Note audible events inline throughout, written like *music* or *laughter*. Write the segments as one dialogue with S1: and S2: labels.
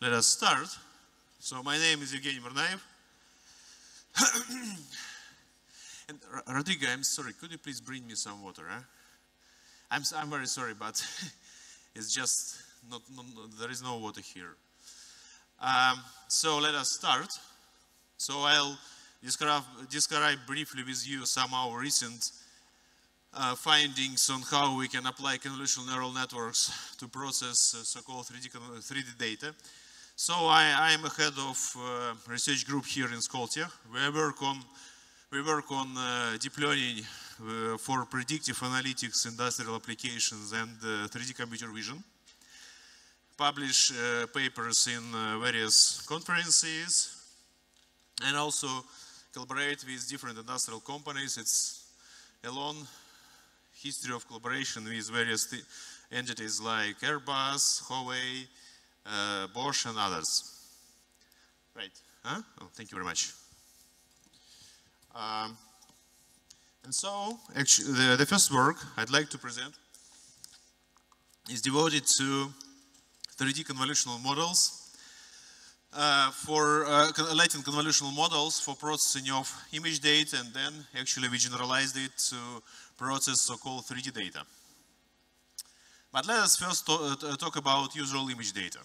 S1: let us start. So my name is Evgeny Burnaev. *coughs* and Rodrigo, I'm sorry, could you please bring me some water? I'm, I'm very sorry, but *laughs* it's just not, not, there is no water here. Um, so let us start. So I'll describe, describe briefly with you some of our recent uh, findings on how we can apply convolutional neural networks to process uh, so-called 3D, 3D, data. So I, am a head of uh, research group here in Skoltech. We work on, we work on uh, deep learning uh, for predictive analytics, industrial applications, and 3D uh, computer vision publish uh, papers in uh, various conferences and also collaborate with different industrial companies. It's a long history of collaboration with various entities like Airbus, Huawei, uh, Bosch, and others. Right. Huh? Oh, thank you very much. Um, and so, actually, the, the first work I'd like to present is devoted to 3D convolutional models uh, for uh, latent convolutional models for processing of image data and then actually we generalized it to process so-called 3D data. But let us first uh, talk about usual image data.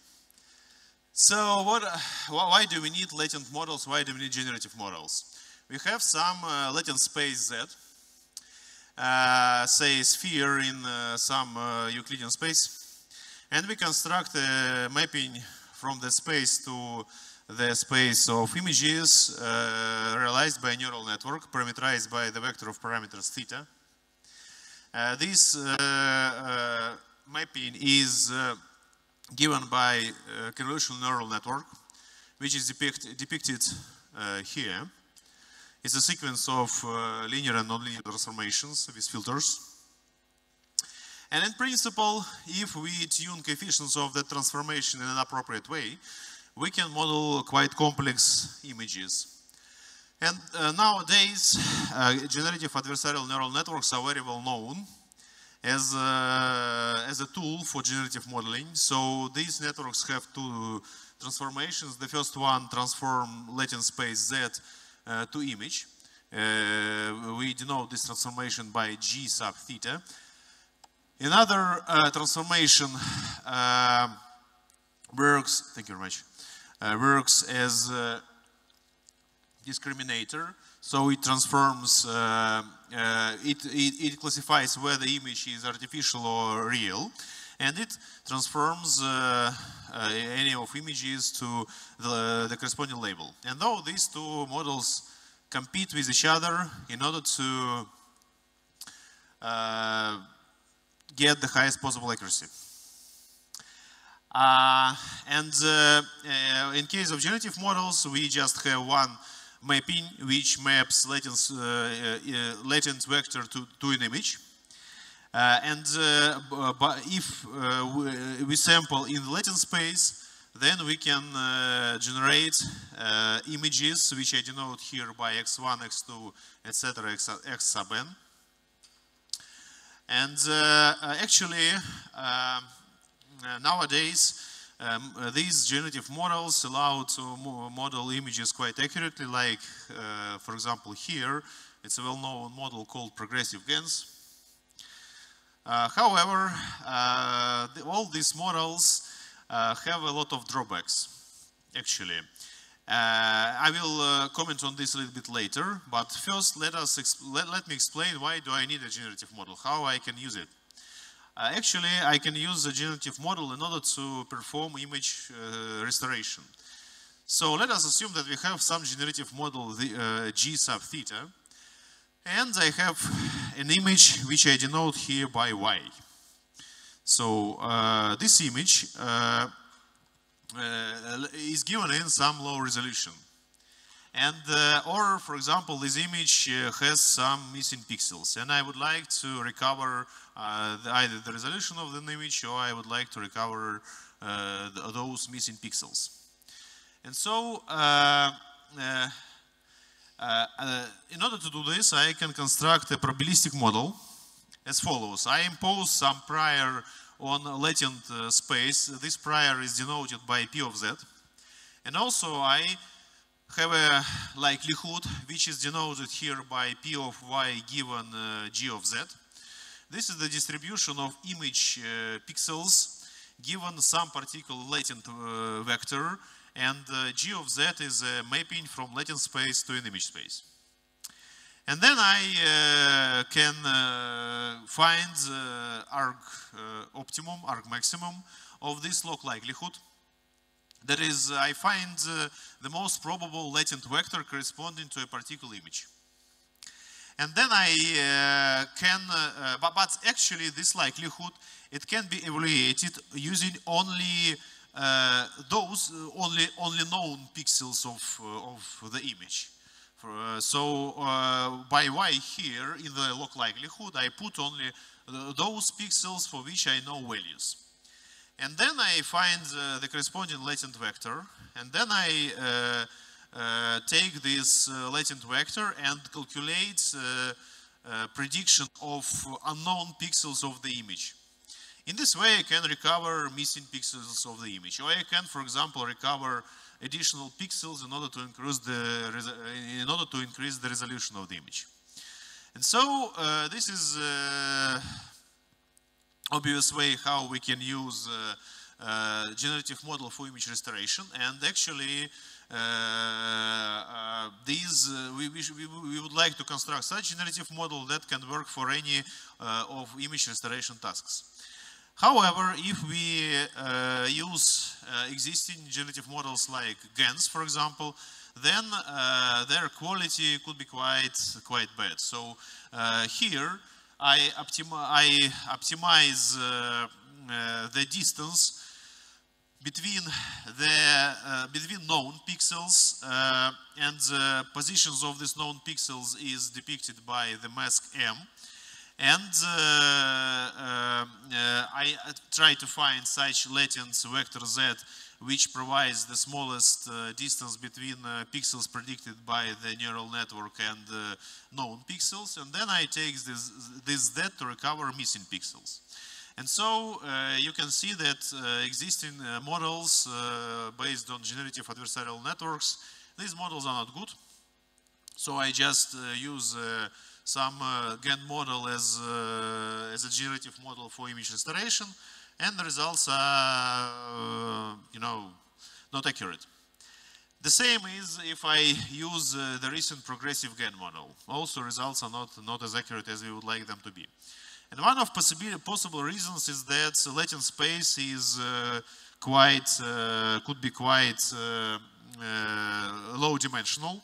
S1: So what, uh, why do we need latent models? Why do we need generative models? We have some uh, latent space Z, uh, say sphere in some Euclidean space, and we construct a mapping from the space to the space of images uh, realized by a neural network parameterized by the vector of parameters theta. Uh, this uh, uh mapping is uh, given by a convolutional neural network, which is depict depicted uh, here. It's a sequence of linear and nonlinear transformations with filters. And in principle, if we tune coefficients of the transformation in an appropriate way, we can model quite complex images. And uh, nowadays, uh, generative adversarial neural networks are very well known as, uh, as a tool for generative modeling. So these networks have two transformations. The first one transform latent space Z uh, to image. Uh, we denote this transformation by G sub theta. Another uh, transformation uh, works, thank you very much, uh, works as a discriminator. So it transforms, uh, it, it, it, classifies whether the image is artificial or real. And it transforms uh, any of images to the, the corresponding label. And though these two models compete with each other in order to get the highest possible accuracy. Uh, and uh, uh, in case of generative models, we just have one mapping which maps latent, uh, uh, latent vector to, to an image. Uh, and if we sample in the latent space, then we can generate images which I denote here by x1, x2, etc., x, sub n. And uh, uh, actually, um, uh, nowadays, um, uh, these generative models allow to model images quite accurately, like, uh, for example, here, it's a well-known model called progressive GANs. Uh, however, the, all these models have a lot of drawbacks, actually. Uh, I will uh, comment on this a little bit later, but first let, us let, let, me explain why do I need a generative model, how I can use it. Uh, actually, I can use the generative model in order to perform image uh, restoration. So let us assume that we have some generative model, the, uh, G sub theta, and I have an image which I denote here by Y. So uh, this image uh, is given in some low resolution. And, uh, or for example, this image uh, has some missing pixels and I would like to recover either the resolution of the image or I would like to recover the, those missing pixels. And so, uh, uh, uh, in order to do this, I can construct a probabilistic model as follows. I impose some prior on latent uh, space. This prior is denoted by P of Z. And also I have a likelihood which is denoted here by P of Y given uh, G of Z. This is the distribution of image uh, pixels given some particular latent uh, vector and uh, G of Z is a mapping from latent space to an image space. And then I uh, can uh, find uh, arg uh, optimum, arg maximum of this log likelihood. That is, I find uh, the most probable latent vector corresponding to a particular image. And then I uh, can, but, but, actually this likelihood, it can be evaluated using only those only, only known pixels of, of the image. Uh, so uh, by y here in the log likelihood, I put only those pixels for which I know values. And then I find uh, the corresponding latent vector, and then I uh, uh, take this uh, latent vector and calculate prediction of unknown pixels of the image. In this way, I can recover missing pixels of the image. Or I can, for example, recover additional pixels in order to increase the, in order to increase the resolution of the image. And so uh, this is uh, obvious way how we can use uh, uh generative model for image restoration. And actually, uh, uh, these we, we, we, would like to construct such generative model that can work for any of image restoration tasks. However, if we uh, use uh, existing generative models like GANs, for example, then uh, their quality could be quite quite bad. So here I, optimi I optimize the distance between the between known pixels and the positions of these known pixels is depicted by the mask M. And uh, uh, I try to find such latent vector Z which provides the smallest uh, distance between uh, pixels predicted by the neural network and uh, known pixels, and then I take this, this Z to recover missing pixels. And so uh, you can see that existing models based on generative adversarial networks, these models are not good. So I just use some uh, GAN model as, uh, as a generative model for image restoration, and the results are, uh, you know, not accurate. The same is if I use uh, the recent progressive GAN model. Also, results are not, not as accurate as we would like them to be. And one of possible reasons is that latent space is uh, quite, uh, could be quite low dimensional.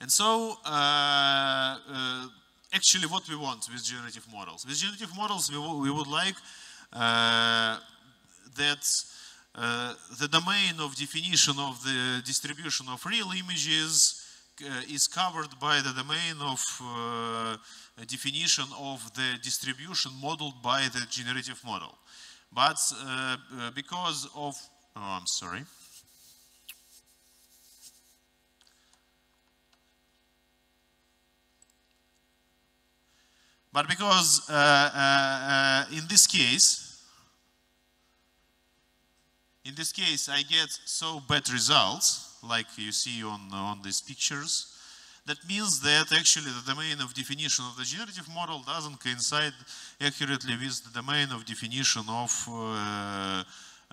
S1: And so, uh, uh, actually what we want with generative models. With generative models, we, we would like uh, that uh, the domain of definition of the distribution of real images uh, is covered by the domain of uh, definition of the distribution modeled by the generative model. But because of, oh, I'm sorry. But because uh, uh, uh, in this case, in this case, I get so bad results, like you see on, on these pictures, that means that actually the domain of definition of the generative model doesn't coincide accurately with the domain of definition of uh,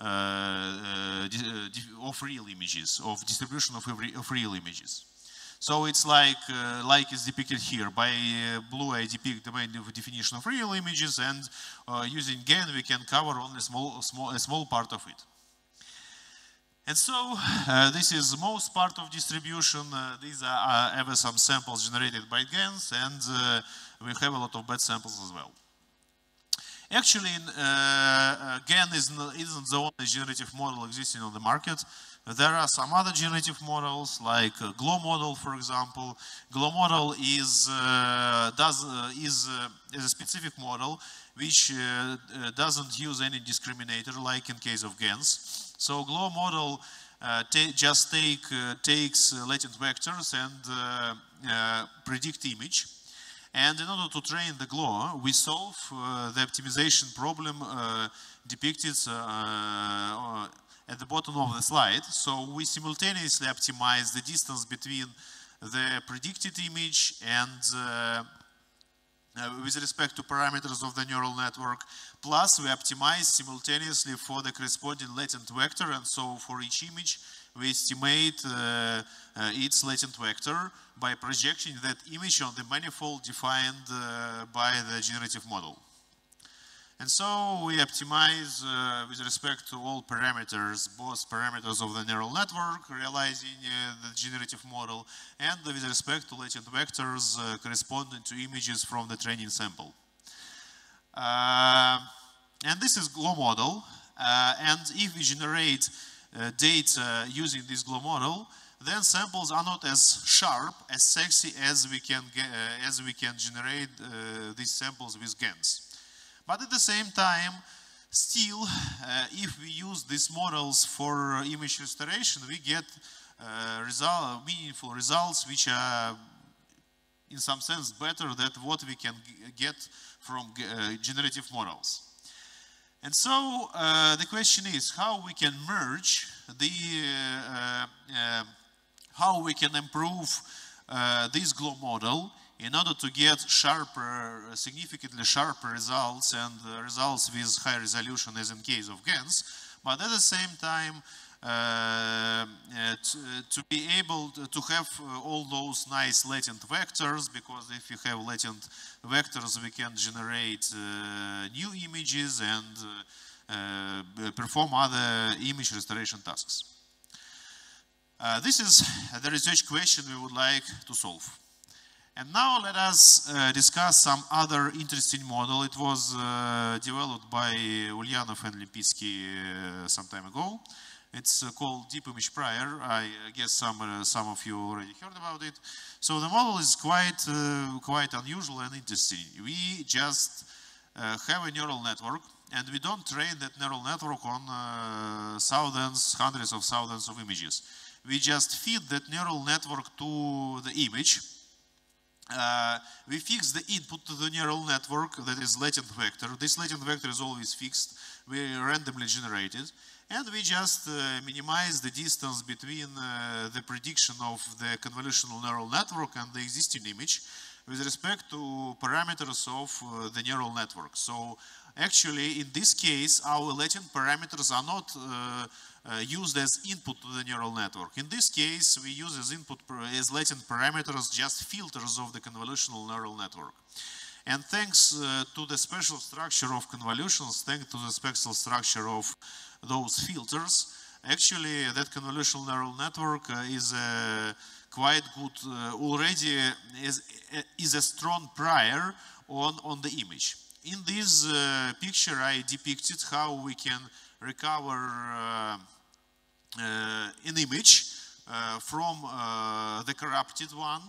S1: uh, uh, of real images, of distribution of, of real images. So it's like, uh, like is depicted here. By uh, blue, I depict the main definition of real images, and uh, using GAN, we can cover only small, small, a small part of it. And so uh, this is most part of distribution. Uh, these are ever some samples generated by GANs, and uh, we have a lot of bad samples as well. Actually, GAN isn't, isn't the only generative model existing on the market. There are some other generative models like uh, GLO model, for example. GLO model is, uh, does, uh, is, uh, is a specific model which uh, uh, doesn't use any discriminator like in case of GANs. So GLO model just take, takes latent vectors and predict image. And in order to train the GLO, we solve uh, the optimization problem uh, depicted uh, at the bottom of the slide. So we simultaneously optimize the distance between the predicted image and uh, uh, with respect to parameters of the neural network. Plus, we optimize simultaneously for the corresponding latent vector, and so for each image, we estimate uh, uh, its latent vector by projecting that image on the manifold defined uh, by the generative model. And so we optimize uh, with respect to all parameters, both parameters of the neural network, realizing uh, the generative model, and with respect to latent vectors uh, corresponding to images from the training sample. Uh, and this is GLO model. Uh, and if we generate uh, data using this GLO model, then samples are not as sharp, as sexy as we can, get, as we can generate these samples with GANs. But at the same time, still, uh, if we use these models for image restoration, we get uh, result, meaningful results which are in some sense better than what we can get from uh, generative models. And so uh, the question is how we can merge the, uh, how we can improve this GLO model in order to get sharper, significantly sharper results and results with high resolution as in case of GANs, but at the same time uh, to, to, be able to, have uh, all those nice latent vectors, because if you have latent vectors, we can generate uh, new images and uh, perform other image restoration tasks. this is the research question we would like to solve. And now let us uh, discuss some other interesting model. It was uh, developed by Ulyanov and Lempitsky uh, some time ago. It's uh, called Deep Image Prior. I guess some, uh, some of you already heard about it. So the model is quite, uh, quite unusual and interesting. We just have a neural network and we don't train that neural network on thousands, hundreds of thousands of images. We just feed that neural network to the image uh, we fix the input to the neural network that is latent vector. This latent vector is always fixed. We randomly generate it. And we just uh, minimize the distance between uh, the prediction of the convolutional neural network and the existing image with respect to parameters of uh, the neural network. So actually, in this case, our latent parameters are not uh, uh, used as input to the neural network. In this case, we use as input as latent parameters just filters of the convolutional neural network. And thanks uh, to the special structure of convolutions, thanks to the special structure of those filters, actually that convolutional neural network uh, is uh, quite good uh, already, is, is a strong prior on, on the image. In this picture, I depicted how we can recover uh, an image uh, from uh, the corrupted one.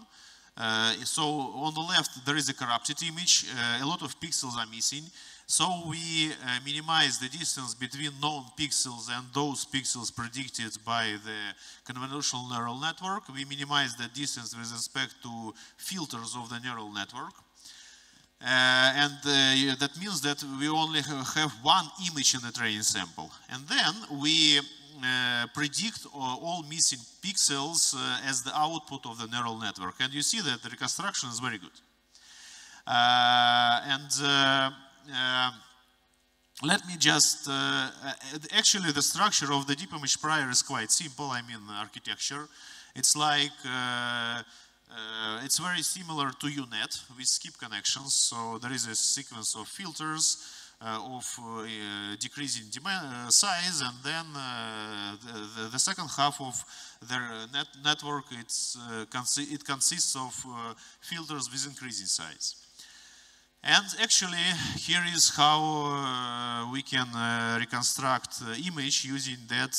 S1: so on the left, there is a corrupted image. a lot of pixels are missing. So we uh, minimize the distance between known pixels and those pixels predicted by the convolutional neural network. We minimize the distance with respect to filters of the neural network. Uh, and uh, that means that we only have one image in the training sample. And then we uh, predict all missing pixels uh, as the output of the neural network. And you see that the reconstruction is very good. Uh, and let me just, uh, actually the structure of the deep image prior is quite simple, I mean architecture. It's like, uh, uh, it's very similar to UNet with skip connections. So there is a sequence of filters, uh, of uh, decreasing demand uh, size, and then the, the, second half of their net network it's, consi it consists of filters with increasing size. And actually, here is how uh, we can uh, reconstruct uh, image using that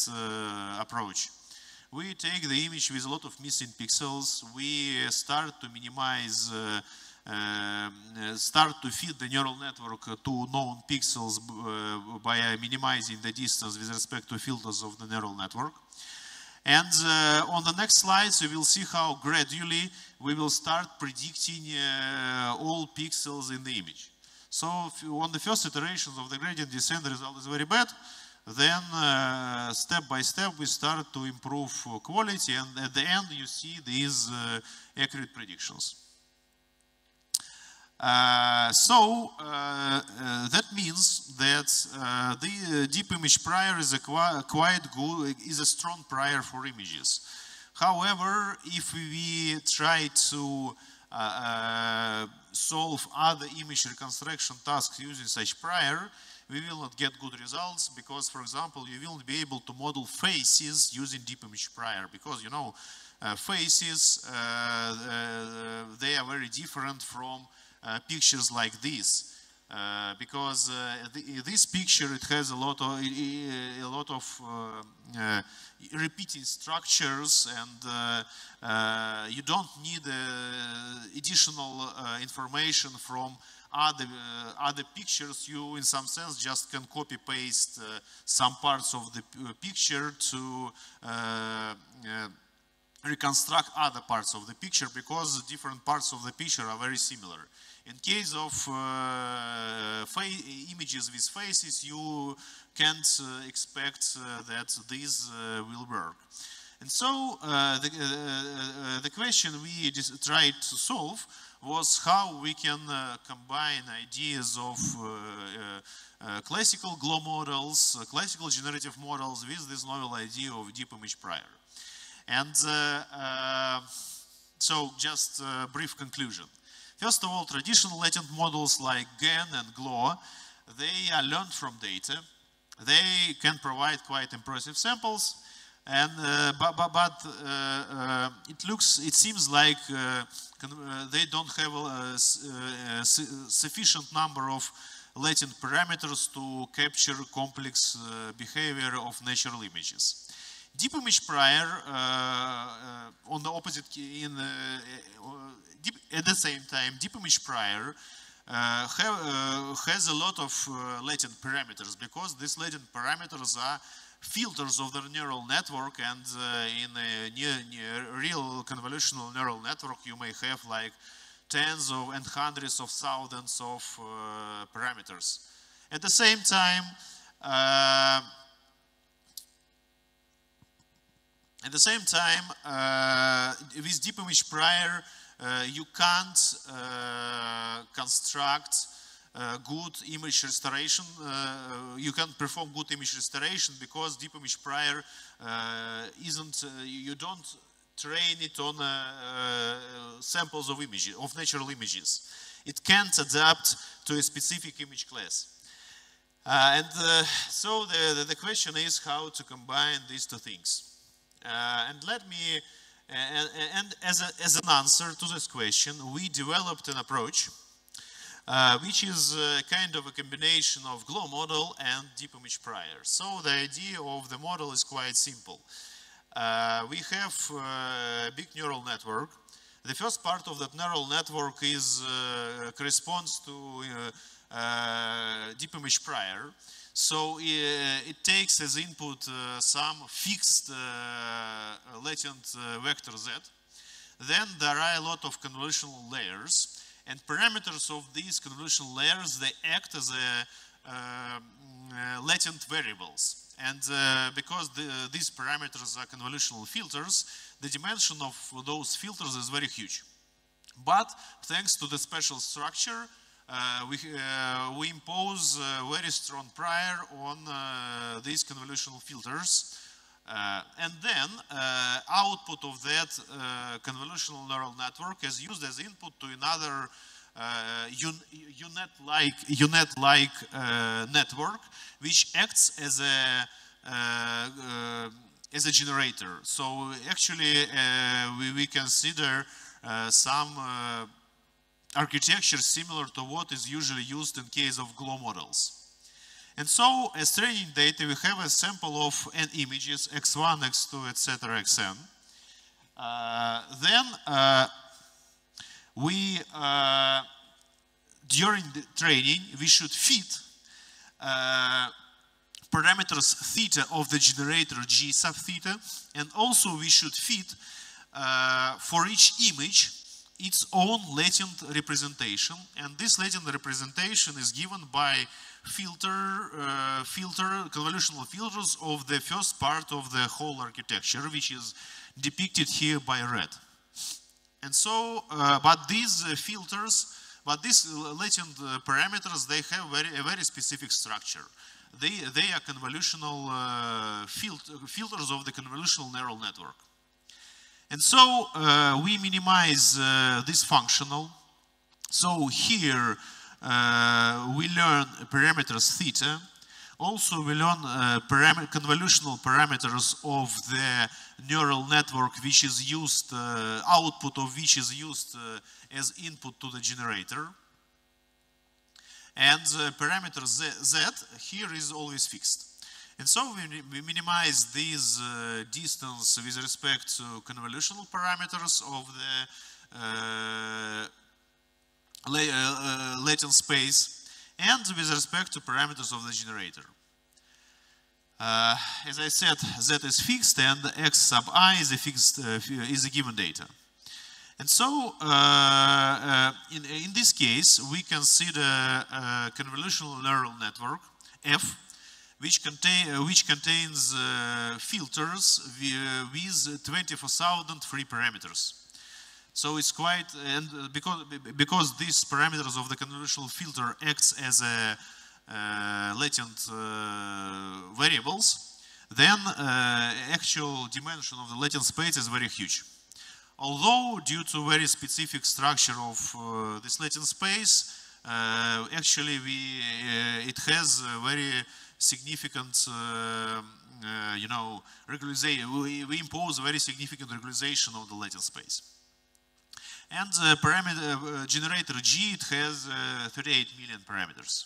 S1: approach. We take the image with a lot of missing pixels. We start to minimize um, start to feed the neural network to known pixels uh, by minimizing the distance with respect to filters of the neural network. And uh, on the next slides, you will see how gradually we will start predicting uh, all pixels in the image. So on the first iterations of the gradient descent, result is very bad. Then uh, step by step, we start to improve quality. And at the end, you see these uh, accurate predictions. Uh, so uh, uh, that means that uh, the deep image prior is a quite good, is a strong prior for images. However, if we try to solve other image reconstruction tasks using such prior, we will not get good results because, for example, you will not be able to model faces using deep image prior because, you know, uh, faces, uh, uh, they are very different from uh, pictures like this. Uh, because uh, the, this picture it has a lot of a lot of uh, uh, repeating structures and uh, uh you don't need uh, additional information from other other pictures you in some sense just can copy paste some parts of the picture to reconstruct other parts of the picture because different parts of the picture are very similar. In case of uh, images with faces, you can't uh, expect uh, that these uh, will work. And so uh, the, uh, the question we tried to solve was how we can combine ideas of classical GLO models, classical generative models with this novel idea of deep image prior. And so just a brief conclusion. First of all, traditional latent models like GAN and GLO, they are learned from data. They can provide quite impressive samples, and uh, but, but, but uh, uh, it looks, it seems like uh, uh, they don't have a, a, sufficient number of latent parameters to capture complex uh, behavior of natural images. Deep image prior, on the opposite, in deep, at the same time, deep image prior uh, have, uh, has a lot of uh, latent parameters because these latent parameters are filters of the neural network and uh, in a near, near real convolutional neural network you may have like tens of and hundreds of thousands of uh, parameters. At the same time, uh, at the same time, with deep image prior, uh, you can't uh, construct uh, good image restoration. Uh, you can't perform good image restoration because deep image prior uh, isn't, you don't train it on samples of images, of natural images. It can't adapt to a specific image class. and so the, the, question is how to combine these two things. And let me and, and as, a, as, an answer to this question, we developed an approach uh, which is uh, kind of a combination of GLO model and deep image prior. So the idea of the model is quite simple. Uh, we have uh, a big neural network. The first part of that neural network is uh, corresponds to uh, deep image prior. So uh, it takes as input uh, some fixed latent vector z. Then there are a lot of convolutional layers. And parameters of these convolutional layers, they act as a, uh, latent variables. And uh, because the, these parameters are convolutional filters, the dimension of those filters is very huge. But thanks to the special structure, uh, we, uh, we impose a very strong prior on uh, these convolutional filters. Uh, and then uh, output of that uh, convolutional neural network is used as input to another UNet-like UNet -like, network, which acts as a as a generator. So actually, we, we consider some architecture similar to what is usually used in case of GLO models. And so, as training data, we have a sample of n images, x1, x2, etc., xn. Uh, then uh, we, uh, during the training, we should fit uh, parameters theta of the generator g sub theta, and also we should fit uh, for each image its own latent representation, and this latent representation is given by filter, uh, filter, convolutional filters of the first part of the whole architecture, which is depicted here by red. And so, uh, but these filters, but these latent parameters, they have very, a very specific structure. They, they are convolutional uh, filters of the convolutional neural network. And so uh, we minimize uh, this functional. So here uh, we learn parameters theta. Also we learn uh, param convolutional parameters of the neural network which is used, uh, output of which is used uh, as input to the generator. And the parameter z, z here is always fixed. And so we, minimize this uh, distance with respect to convolutional parameters of the uh, uh, latent space and with respect to parameters of the generator. Uh, as I said, z is fixed and x sub i is a fixed uh, is a given data. And so, uh, in, in this case, we consider a convolutional neural network f which, contain, uh, which contains uh, filters with 24,000 free parameters. So it's quite, and because, because these parameters of the convolutional filter acts as a uh, latent uh, variables, then uh, actual dimension of the latent space is very huge. Although due to very specific structure of uh, this latent space, actually we, it has very significant, uh, uh, you know, regularization. We, we, impose a very significant regularization of the latent space. And the parameter uh, generator G, it has 38 million parameters.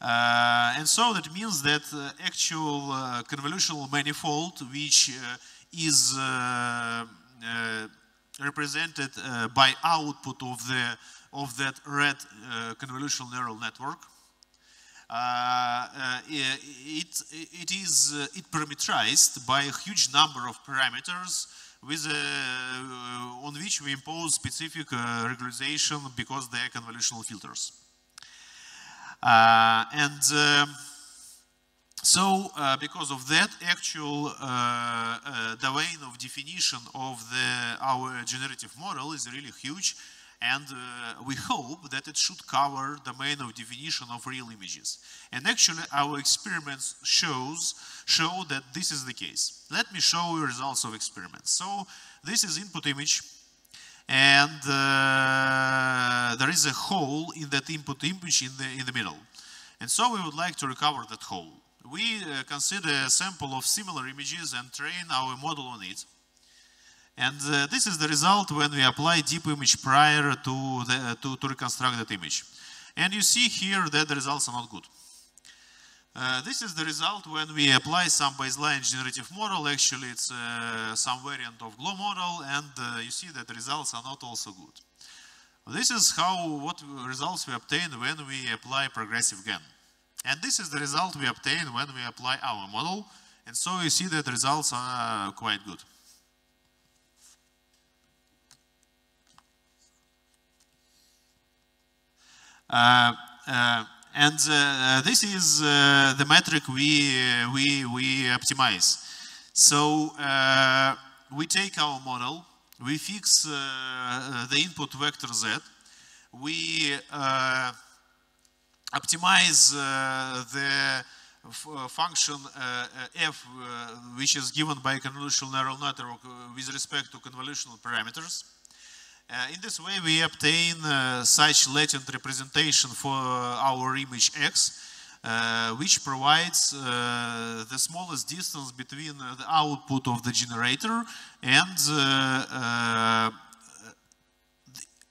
S1: Uh, and so that means that uh, actual uh, convolutional manifold, which is represented by output of the of that red convolutional neural network, it, it is uh, it parameterized by a huge number of parameters with on which we impose specific regularization because they are convolutional filters. and so, uh, because of that, actual uh, uh, domain of definition of the, our generative model is really huge, and uh, we hope that it should cover the domain of definition of real images. And actually our experiments shows show that this is the case. Let me show you results of experiments. So this is input image and uh, there is a hole in that input image in the, in the middle. And so we would like to recover that hole. We uh, consider a sample of similar images and train our model on it. And uh, this is the result when we apply deep image prior to, the, to, to, reconstruct that image. And you see here that the results are not good. Uh, this is the result when we apply some baseline generative model. Actually, it's uh, some variant of GLO model, and uh, you see that the results are not also good. This is how what results we obtain when we apply progressive GAN. And this is the result we obtain when we apply our model. And so you see that the results are quite good. Uh, uh, and uh, this is uh, the metric we, we, we optimize. So we take our model, we fix the input vector z, we optimize the function uh, f, uh, which is given by a convolutional neural network with respect to convolutional parameters. Uh, in this way, we obtain uh, such latent representation for our image x, uh, which provides uh, the smallest distance between the output of the generator and uh,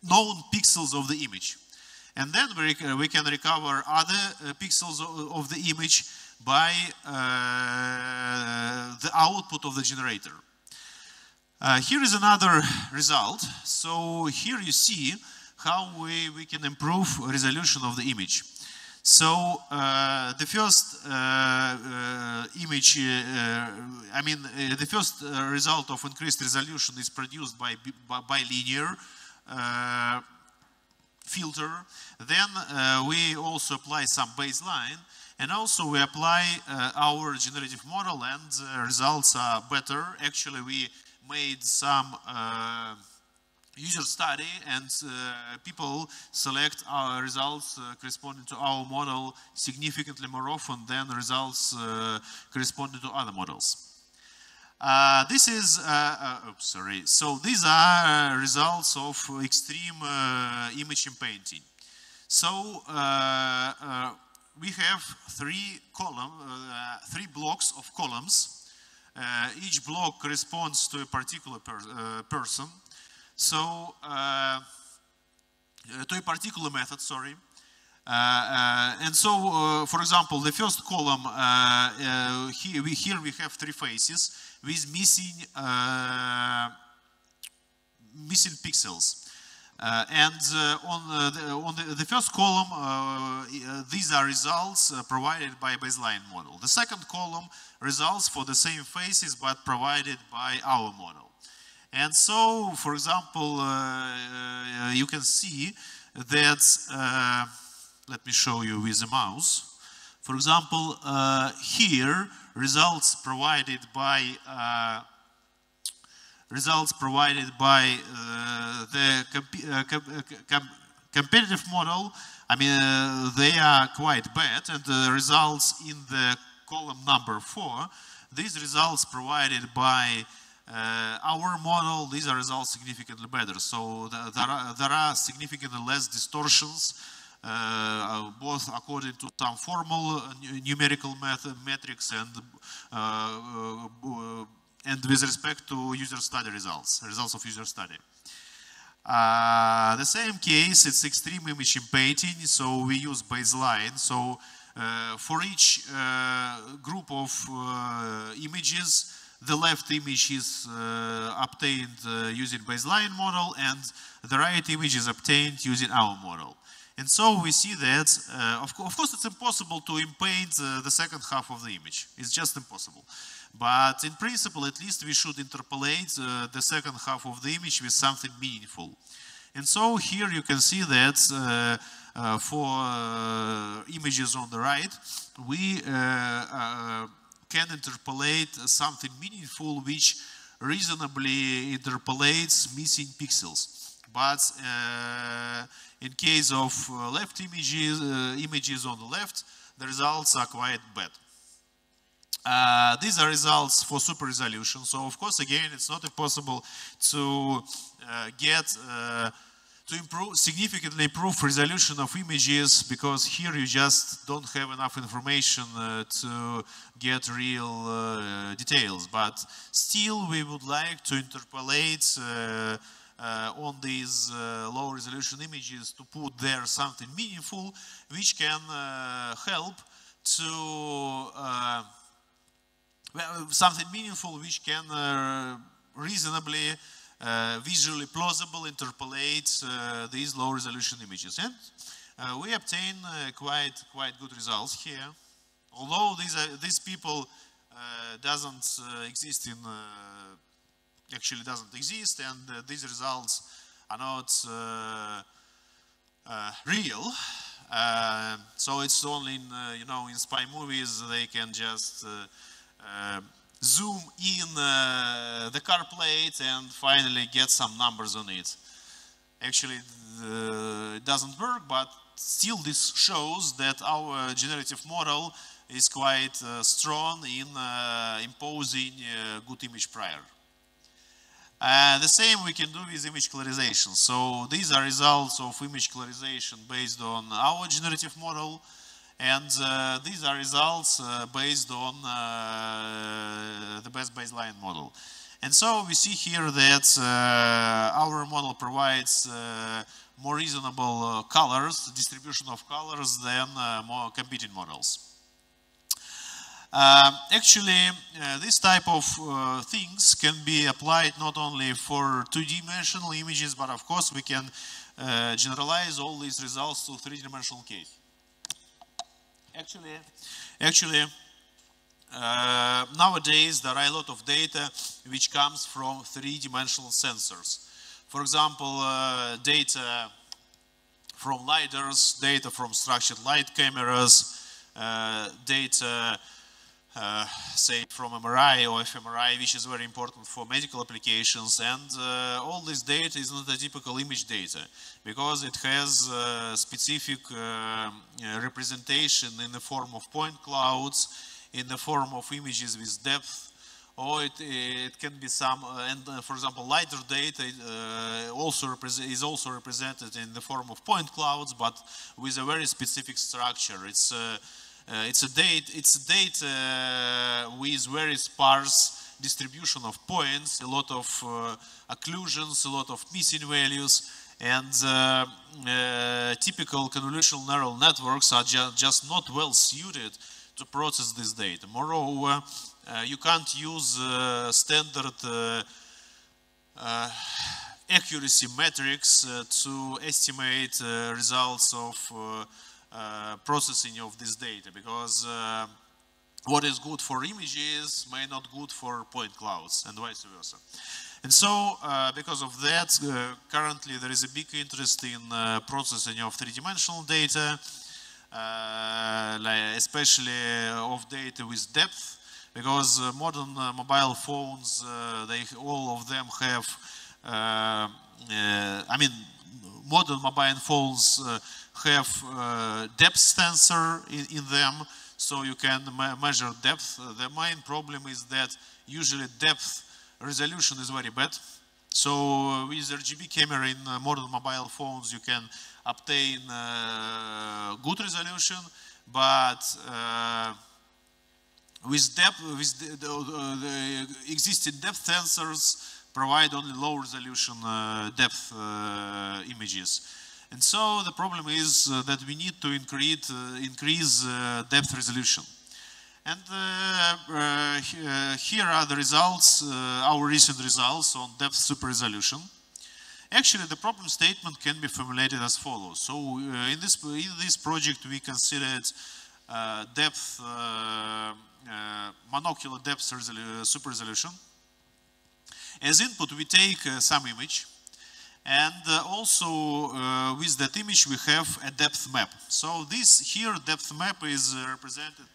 S1: known pixels of the image. And then we, we can recover other pixels of, of, the image by the output of the generator. Uh, here is another result. So here you see how we, we can improve resolution of the image. So uh, the first uh, uh, image, I mean, the first result of increased resolution is produced by a bilinear filter. Then we also apply some baseline and also we apply uh, our generative model and uh, results are better. Actually, we made some uh, user study and uh, people select our results uh, corresponding to our model significantly more often than results uh, corresponding to other models. Uh, this is, oops, sorry. So these are results of extreme image painting. So we have three column, three blocks of columns. Each block corresponds to a particular per person. So, uh, to a particular method, sorry. Uh, uh, and so, uh, for example, the first column, here we, here we have three faces with missing, missing pixels. Uh, and uh, on, uh, the, on the, the, first column, these are results provided by baseline model. The second column, results for the same faces but provided by our model. And so, for example, uh, uh, you can see that, uh, let me show you with a mouse. For example, here, results provided by results provided by uh, the comp uh, com competitive model, I mean, uh, they are quite bad, and the results in the column number four, these results provided by uh, our model, these are results significantly better. So th there, are, there are significantly less distortions, uh, uh both according to some formal uh, numerical method, metrics and uh, uh, and with respect to user study results, results of user study. Uh, the same case, it's extreme image painting, so we use baseline. So uh, for each uh, group of images, the left image is uh, obtained uh, using baseline model and the right image is obtained using our model. And so we see that, uh, of, co of, course, it's impossible to impaint uh, the second half of the image. It's just impossible. But in principle, at least we should interpolate uh, the second half of the image with something meaningful. And so here you can see that uh, for images on the right, we can interpolate something meaningful which reasonably interpolates missing pixels. But uh, in case of uh, left images, uh, images on the left, the results are quite bad. Uh, these are results for super resolution. So of course, again, it's not possible to uh, get uh, to improve, significantly improve resolution of images because here you just don't have enough information uh, to get real uh, details. But still, we would like to interpolate uh, uh on these uh, low resolution images to put there something meaningful which can uh, help to something meaningful which can reasonably uh, visually plausible interpolate uh, these low resolution images. And uh, we obtain quite, quite good results here. Although these, are, these people doesn't exist in, actually doesn't exist, and these results are not real. Uh, so it's only in, uh, you know, in spy movies they can just uh, zoom in uh, the car plate and finally get some numbers on it. Actually, it doesn't work, but still this shows that our generative model is quite uh, strong in uh, imposing uh, good image prior. Uh, the same we can do with image colorization. So these are results of image colorization based on our generative model. And uh, these are results uh, based on uh, the best baseline model. And so we see here that uh, our model provides uh, more reasonable uh, colors, distribution of colors than more competing models. Um, actually, this type of things can be applied not only for two-dimensional images, but of course we can generalize all these results to three-dimensional case. Actually, actually, uh, nowadays there are a lot of data which comes from three-dimensional sensors. For example, uh, data from lidars, data from structured light cameras, uh, data uh, say from MRI or fMRI, which is very important for medical applications. And uh, all this data is not a typical image data because it has uh, specific uh, representation in the form of point clouds, in the form of images with depth, or it, it can be some, and for example, lidar data also is also represented in the form of point clouds, but with a very specific structure. It's uh, it's a date. It's a date uh, with very sparse distribution of points, a lot of uh, occlusions, a lot of missing values, and uh, uh, typical convolutional neural networks are ju just not well suited to process this data. Moreover, uh, you can't use standard accuracy metrics to estimate results of processing of this data because uh, what is good for images may not good for point clouds and vice versa. And so, uh, because of that, uh, currently there is a big interest in uh, processing of three-dimensional data, uh, like especially of data with depth, because modern mobile phones, they all of them have, I mean, modern mobile phones have uh, depth sensor in, in, them, so you can me measure depth. The main problem is that usually depth resolution is very bad. So uh, with RGB camera in uh, modern mobile phones, you can obtain uh, good resolution, but uh, with depth, with the, the, the, existing depth sensors provide only low resolution uh, depth uh, images. And so the problem is uh, that we need to increase, uh, increase uh, depth resolution. And uh, uh, here are the results, our recent results on depth super resolution. Actually, the problem statement can be formulated as follows. So in, this, in this project, we considered depth, monocular depth super resolution. As input, we take some image, and uh, also uh, with that image we have a depth map. So this here depth map is uh, represented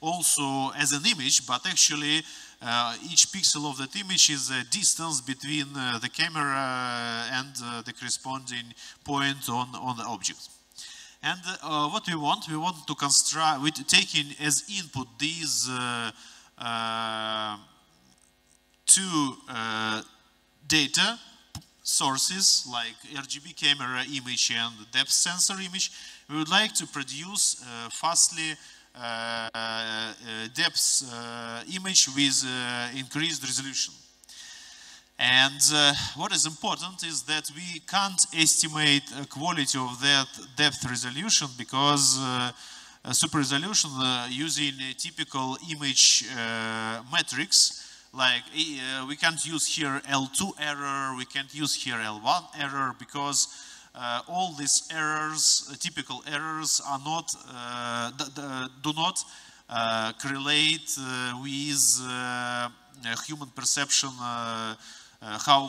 S1: also as an image, but actually uh, each pixel of that image is a distance between uh, the camera and uh, the corresponding point on, on the object. And what we want, we want to construct, with taking as input these two data sources like RGB camera image and depth sensor image, we would like to produce uh, fastly uh, uh, depth uh, image with uh, increased resolution. And uh, what is important is that we can't estimate quality of that depth resolution because super resolution using a typical image metrics like uh, we can't use here L2 error, we can't use here L1 error because uh, all these errors, uh, typical errors, are not uh, do not uh, correlate uh, with human perception, how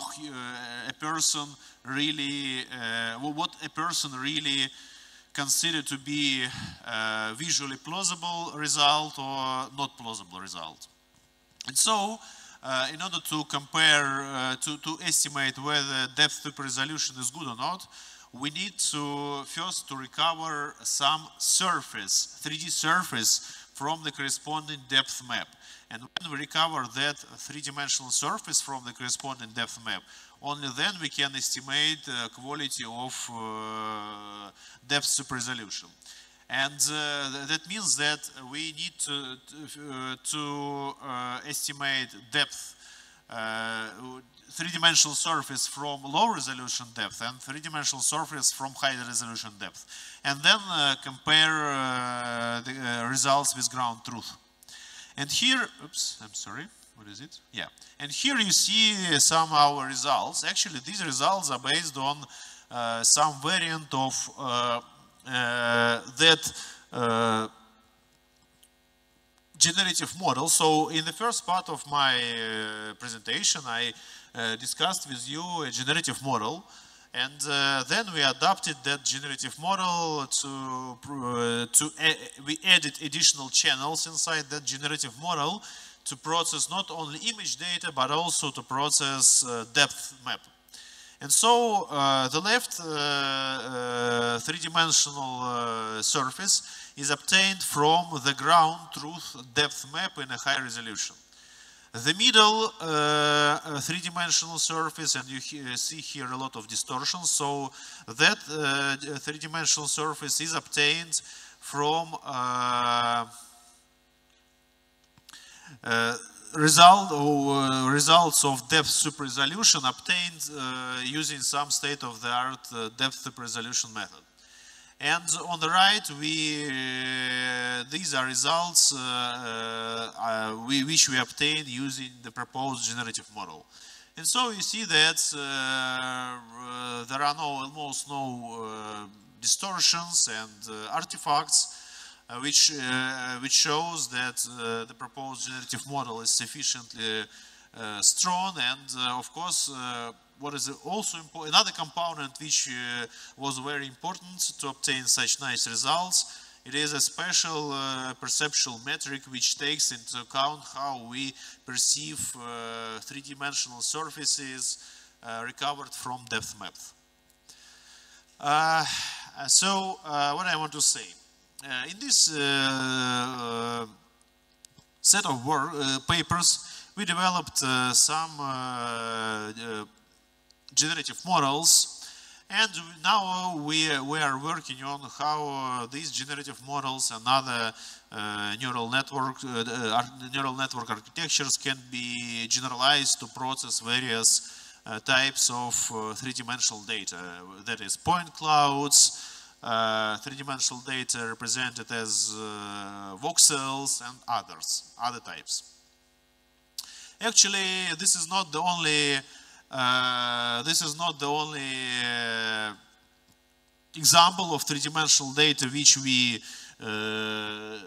S1: a person really, what a person really consider to be visually plausible result or not plausible result. And so, uh, in order to compare, uh, to, to estimate whether depth resolution is good or not, we need to first to recover some surface, 3D surface from the corresponding depth map. And when we recover that three-dimensional surface from the corresponding depth map, only then we can estimate the quality of uh, depth resolution. And uh, that means that we need to, to, to uh, estimate depth, uh, three-dimensional surface from low resolution depth and three-dimensional surface from high resolution depth. And then uh, compare uh, the uh, results with ground truth. And here, oops, I'm sorry, what is it? Yeah. And here you see some our results. Actually, these results are based on some variant of uh, that uh, generative model. So in the first part of my uh, presentation, I uh, discussed with you a generative model. And uh, then we adapted that generative model to, uh, to we added additional channels inside that generative model to process not only image data, but also to process uh, depth map. And so uh, the left uh, uh, three-dimensional surface is obtained from the ground truth depth map in a high resolution. The middle uh, three-dimensional surface, and you he see here a lot of distortion, so that uh, three-dimensional surface is obtained from uh, result uh, results of depth super resolution obtained uh, using some state-of-the-art uh, depth resolution method. And on the right, we uh, these are results uh, uh, we, which we obtained using the proposed generative model. And so you see that there are no, almost no distortions and artifacts which, uh, which shows that uh, the proposed generative model is sufficiently strong and of course what is also another component which uh, was very important to obtain such nice results, it is a special uh, perceptual metric which takes into account how we perceive uh, three-dimensional surfaces recovered from depth map. so what I want to say, uh, in this uh, uh, set of work, papers, we developed some generative models and now we, we are working on how uh, these generative models and other uh, neural network uh, neural network architectures can be generalized to process various types of three-dimensional data. That is point clouds, uh, three-dimensional data represented as uh, voxels and others, other types. Actually, this is not the only uh, this is not the only uh, example of three-dimensional data which we uh,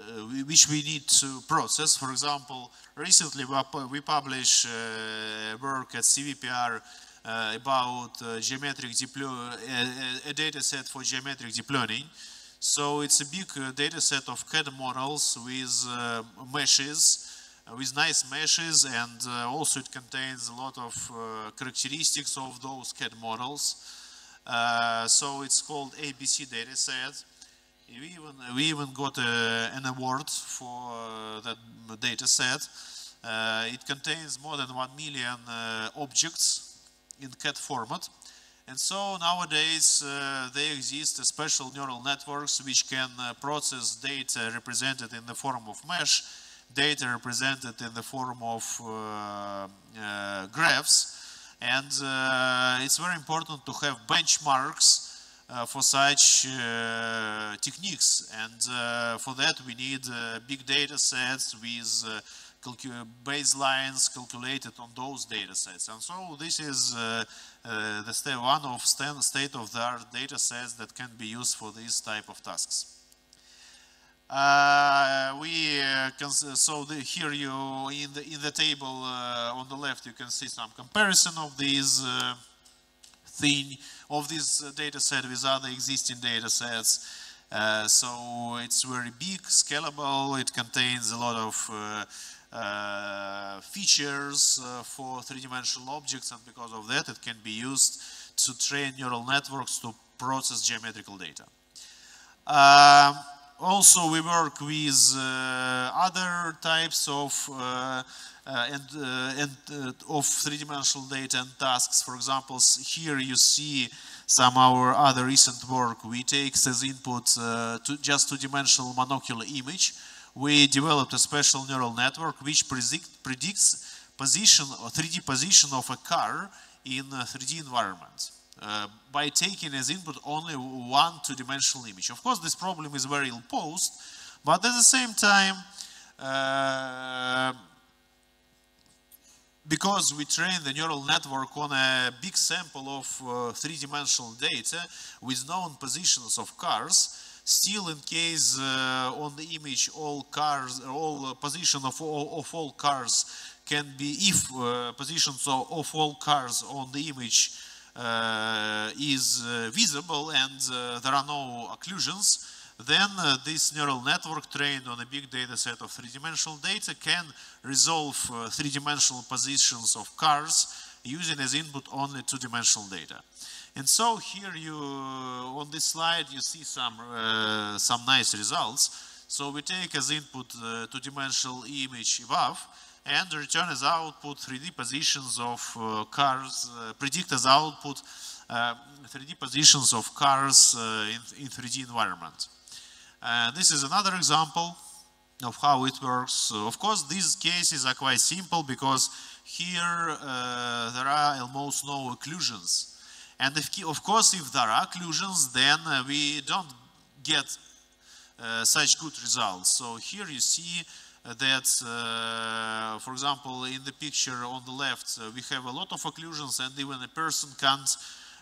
S1: which we need to process. For example, recently we published uh, work at CVPR uh, about uh, geometric deep uh, a data set for geometric deep learning. So it's a big data set of CAD models with meshes, with nice meshes, and also it contains a lot of characteristics of those CAD models. so it's called ABC data set. We even, we even got an award for uh, that data set. Uh, it contains more than 1 million uh, objects in CAD format. And so nowadays uh, exist special neural networks which can uh, process data represented in the form of mesh, data represented in the form of uh, uh graphs. And uh, it's very important to have benchmarks uh, for such techniques. And for that we need big data sets with baselines calculated on those data sets. And so this is uh, uh, the step one of state-of-the-art data sets that can be used for these type of tasks. Uh, we uh, can, so the, here you in the in the table uh, on the left you can see some comparison of these uh, thing of this data set with other existing data sets. so it's very big, scalable. It contains a lot of uh, features uh, for three-dimensional objects and because of that it can be used to train neural networks to process geometrical data. Um, also we work with uh, other types of uh, uh, and, and of three-dimensional data and tasks. For example, here you see some our other recent work. We take as input to just two-dimensional monocular image we developed a special neural network which predict, predicts position or 3D position of a car in a 3D environment uh, by taking as input only one two-dimensional image. Of course, this problem is very ill-posed, but at the same time, uh, because we train the neural network on a big sample of uh, three-dimensional data with known positions of cars, Still, in case uh, on the image all cars, all uh, position of all, of all cars can be, if uh, positions of, of, all cars on the image uh, is uh, visible and uh, there are no occlusions, then this neural network trained on a big data set of three-dimensional data can resolve three-dimensional positions of cars using as input only two-dimensional data. And so here you, on this slide, you see some, uh, some nice results. So we take as input the two-dimensional image above, and return as output 3D positions of uh, cars, uh, predict as output 3D uh, positions of cars uh, in, in 3D environment. this is another example of how it works. of course, these cases are quite simple because here there are almost no occlusions. And if, of course, if there are occlusions, then uh, we don't get uh, such good results. So here you see uh, that, uh, for example, in the picture on the left, uh, we have a lot of occlusions and even a person can't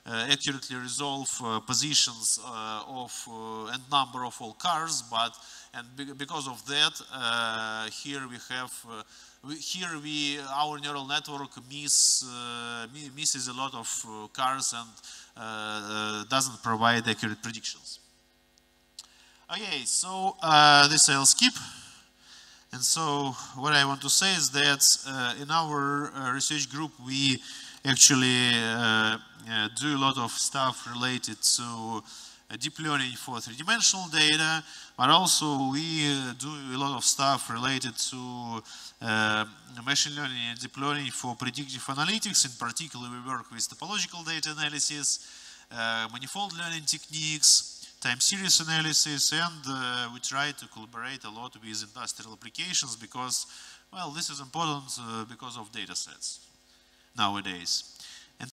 S1: uh, accurately resolve positions of and number of all cars, but and because of that, here we have here we our neural network miss uh, misses a lot of uh, cars and uh, doesn't provide accurate predictions. Okay, so this I'll skip. And so what I want to say is that uh, in our uh, research group, we actually uh, do a lot of stuff related to deep learning for three-dimensional data, but also we do a lot of stuff related to uh, machine learning and deep learning for predictive analytics. In particular, we work with topological data analysis, uh, manifold learning techniques, time series analysis, and uh, we try to collaborate a lot with industrial applications because, well, this is important uh, because of data sets nowadays.